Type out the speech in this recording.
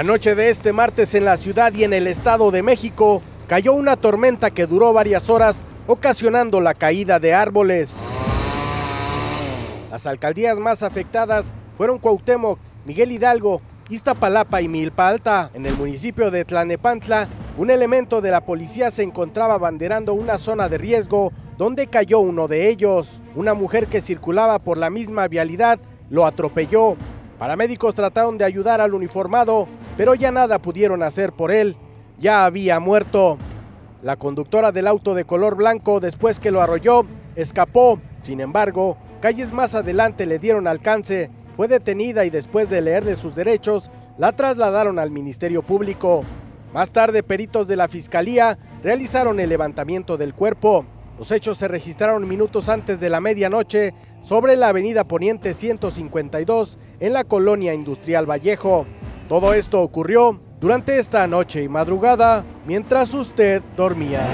La noche de este martes en la ciudad y en el Estado de México cayó una tormenta que duró varias horas, ocasionando la caída de árboles. Las alcaldías más afectadas fueron Cuauhtémoc, Miguel Hidalgo, Iztapalapa y Milpa Alta. En el municipio de Tlanepantla, un elemento de la policía se encontraba banderando una zona de riesgo donde cayó uno de ellos. Una mujer que circulaba por la misma vialidad lo atropelló. Paramédicos trataron de ayudar al uniformado, pero ya nada pudieron hacer por él. Ya había muerto. La conductora del auto de color blanco, después que lo arrolló, escapó. Sin embargo, calles más adelante le dieron alcance fue detenida y después de leerle sus derechos, la trasladaron al Ministerio Público. Más tarde, peritos de la Fiscalía realizaron el levantamiento del cuerpo. Los hechos se registraron minutos antes de la medianoche sobre la avenida Poniente 152 en la colonia industrial Vallejo. Todo esto ocurrió durante esta noche y madrugada mientras usted dormía.